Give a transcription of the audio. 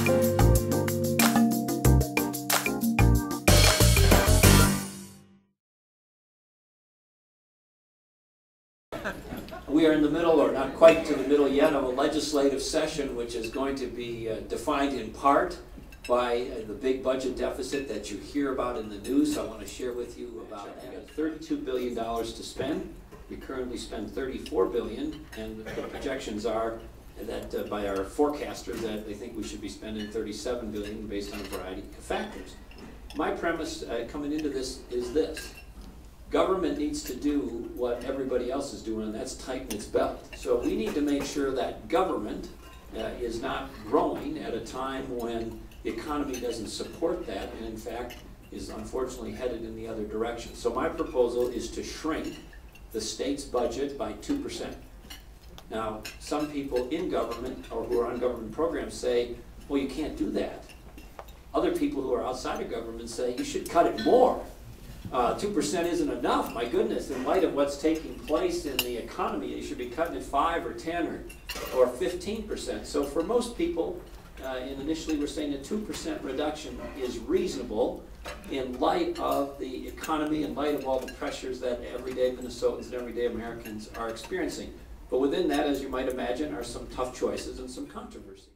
We are in the middle, or not quite to the middle yet, of a legislative session which is going to be uh, defined in part by uh, the big budget deficit that you hear about in the news. I want to share with you about that. We got $32 billion to spend. We currently spend 34 billion, and the projections are that uh, by our forecasters that they think we should be spending 37 billion based on a variety of factors. My premise uh, coming into this is this government needs to do what everybody else is doing, and that's tighten its belt. So we need to make sure that government uh, is not growing at a time when the economy doesn't support that, and in fact is unfortunately headed in the other direction. So my proposal is to shrink the state's budget by 2%. Now, some people in government or who are on government programs say, well, you can't do that. Other people who are outside of government say you should cut it more. Uh, two percent isn't enough, my goodness, in light of what's taking place in the economy, you should be cutting it five or ten or, or fifteen percent. So for most people, uh, and initially we're saying a two percent reduction is reasonable in light of the economy, in light of all the pressures that everyday Minnesotans and everyday Americans are experiencing. But within that, as you might imagine, are some tough choices and some controversy.